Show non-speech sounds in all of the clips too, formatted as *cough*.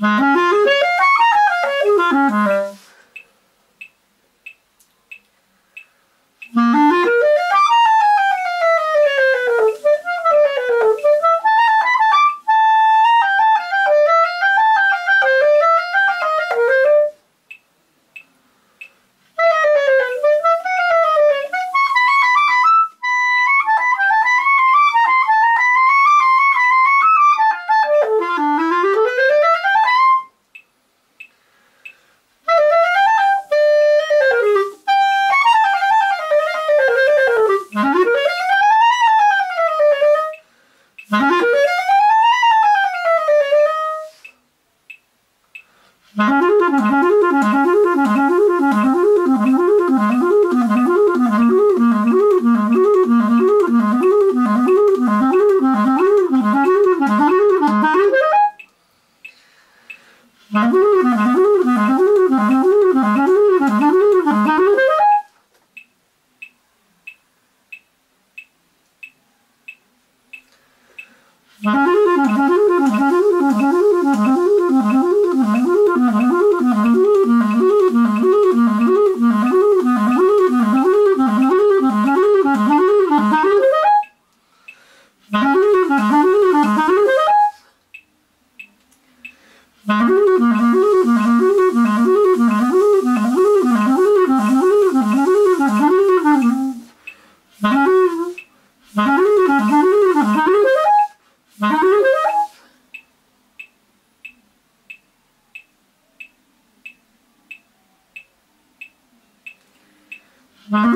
Mm-hmm.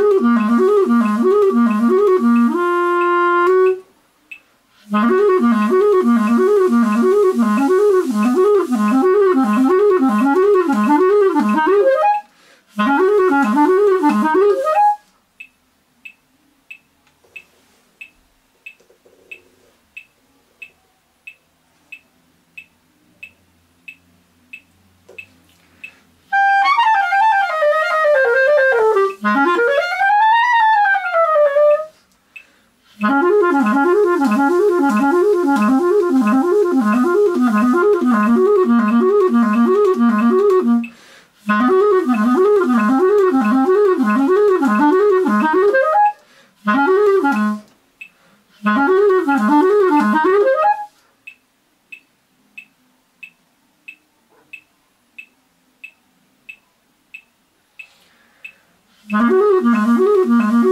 Mm-hmm. Mm-hmm. *laughs*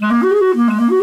Mm-hmm. *laughs*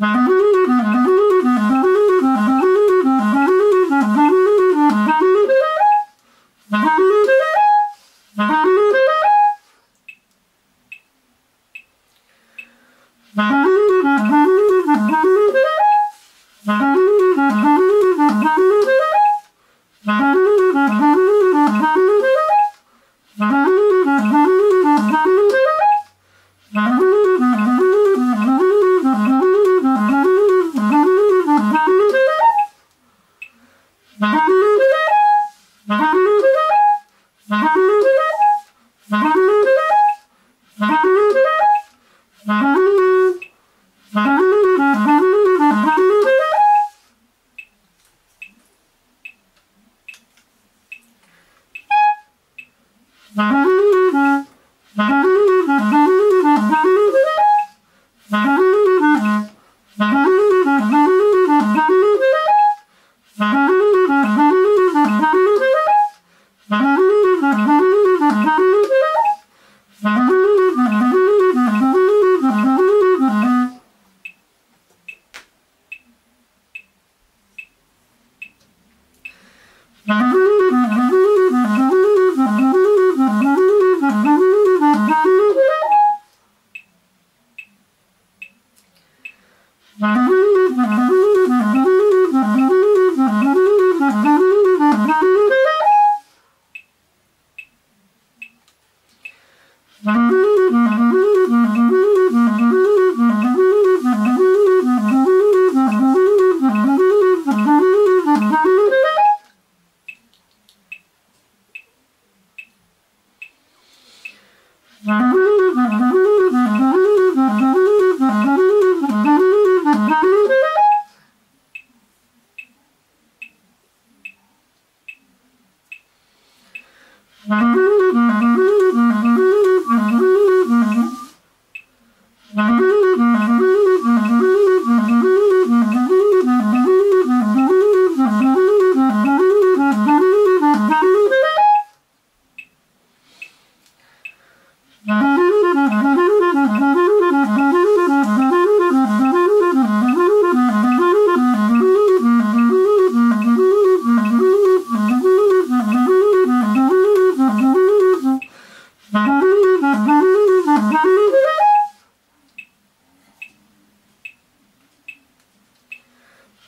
Mm-hmm. Mm-hmm. *laughs*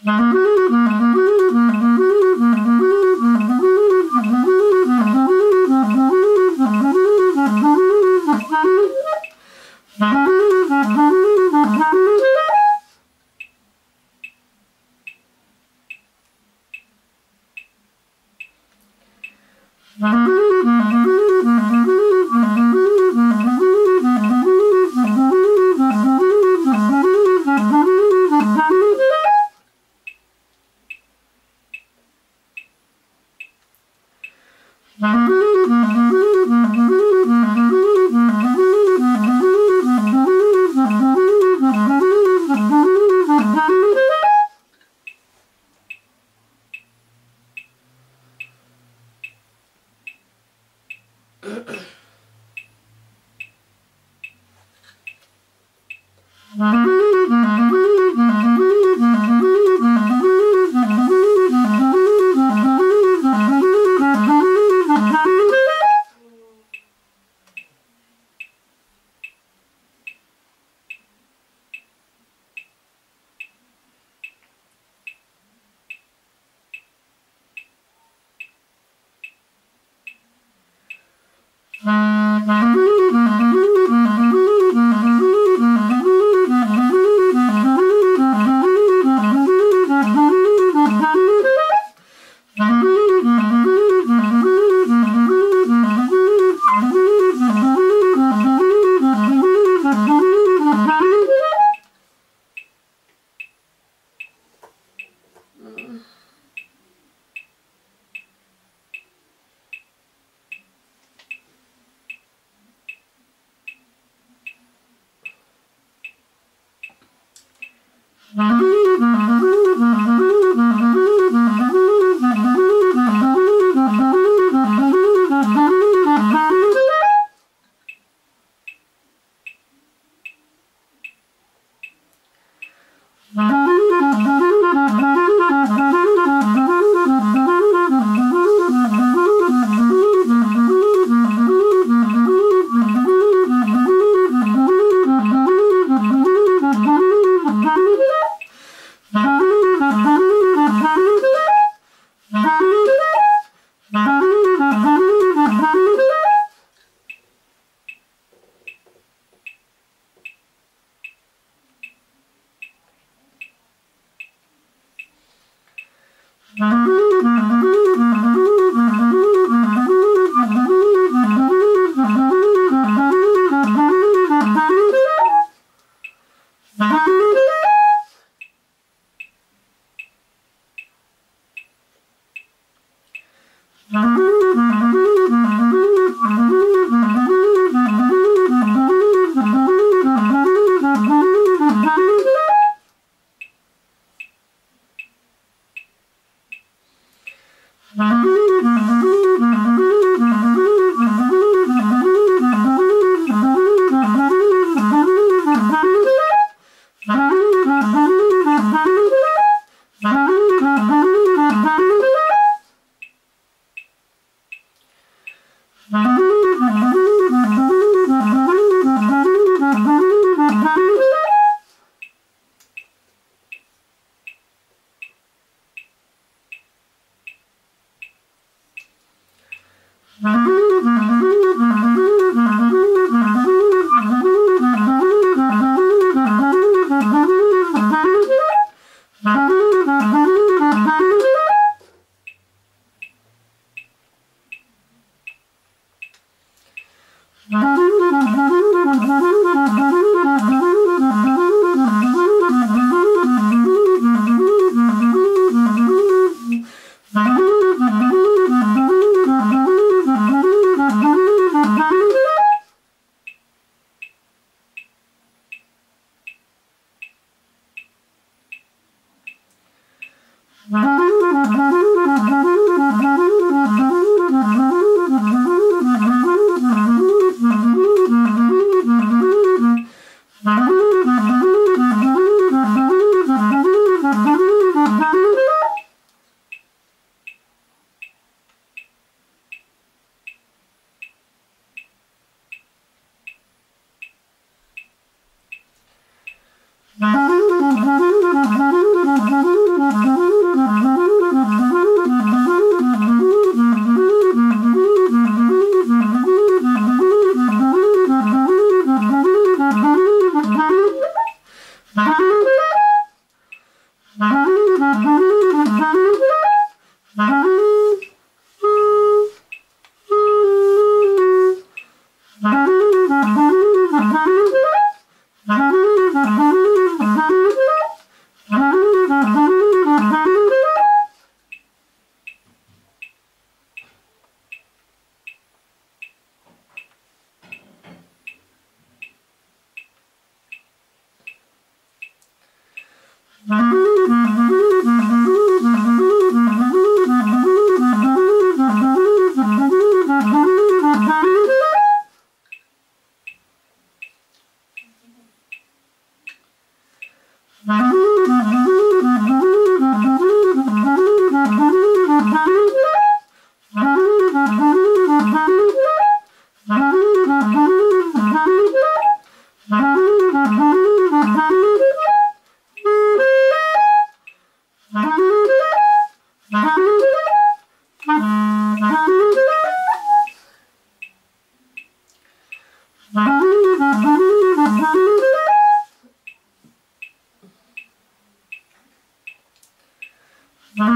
Mm-hmm. Mm-hmm. Música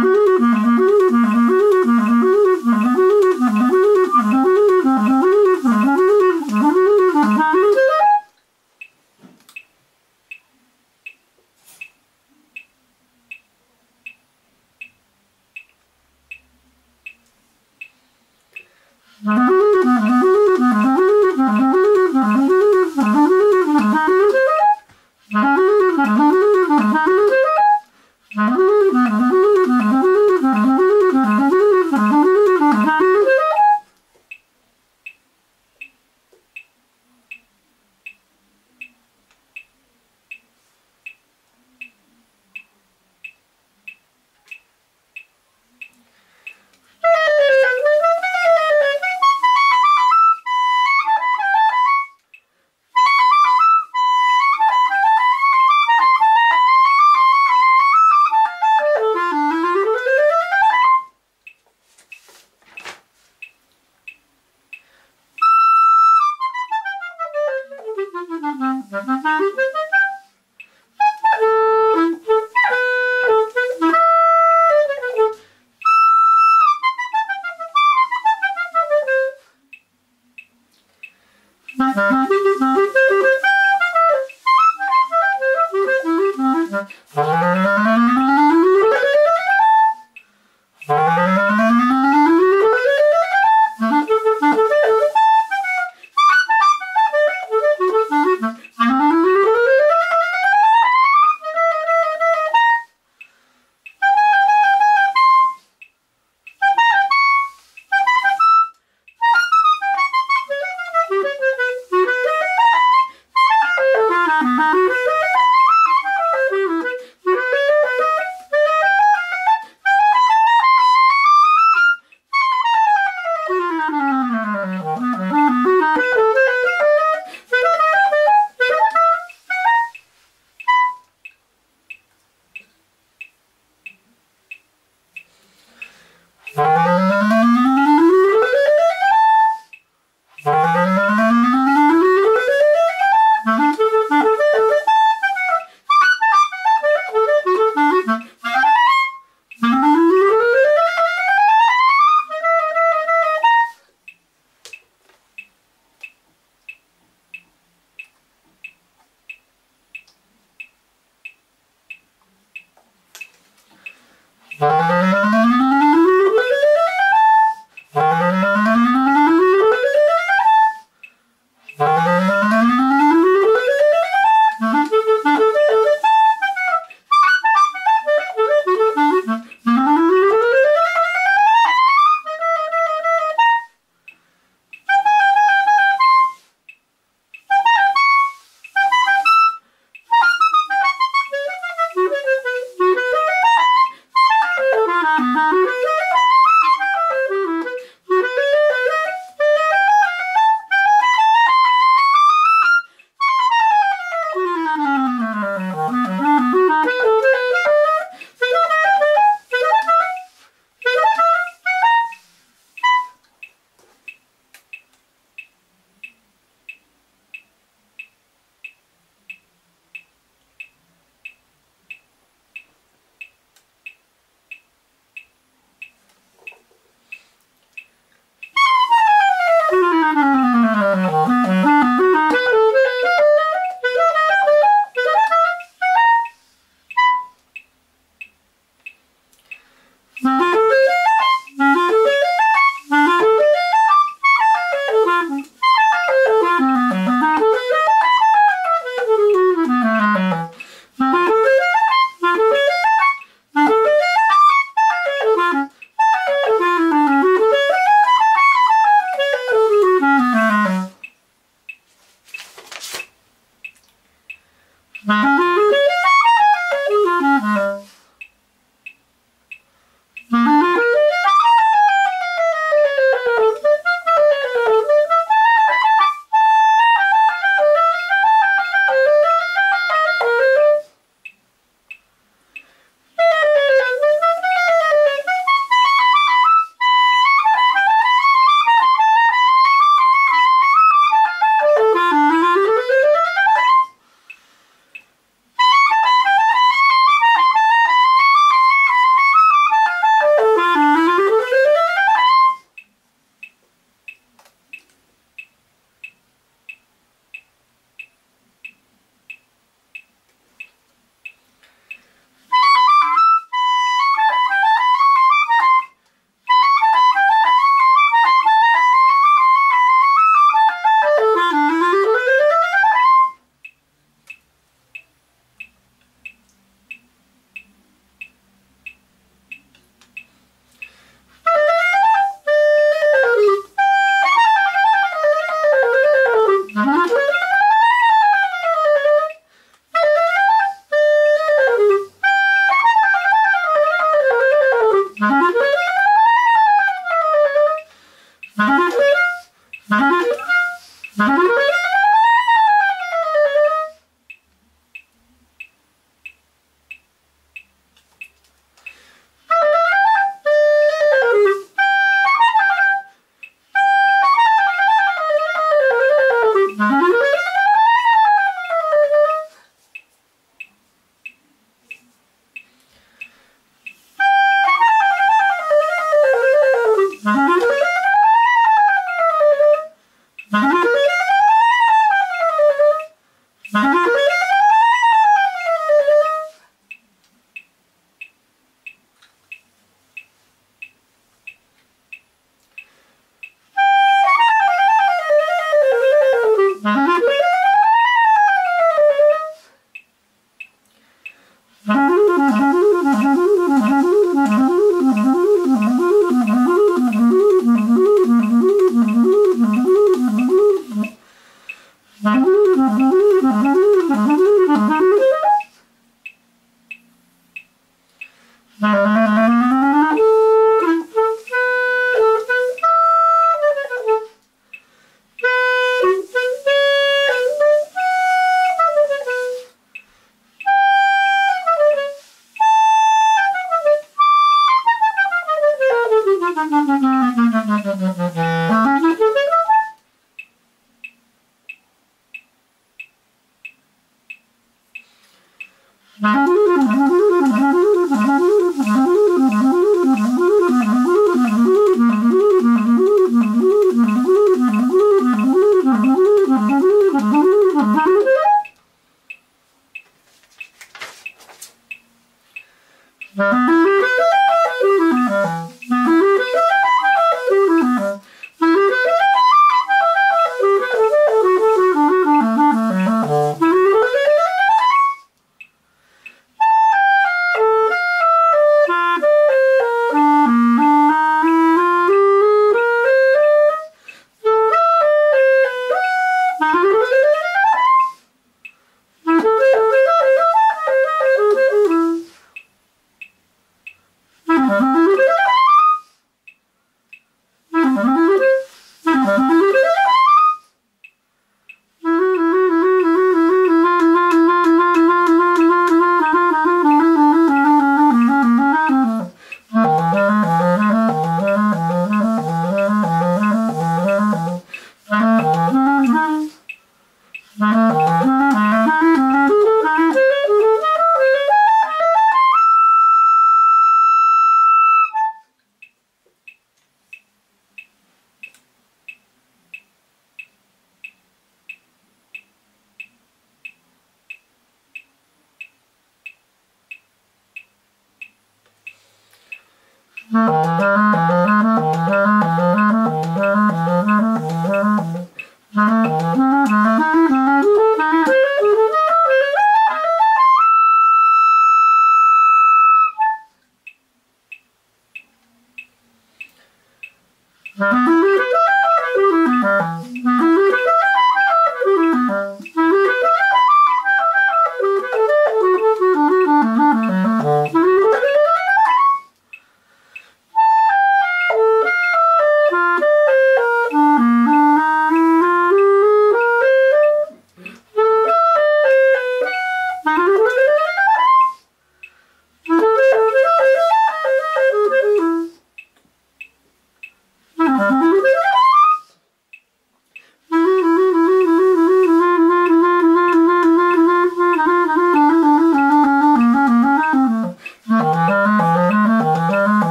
Mm-hmm.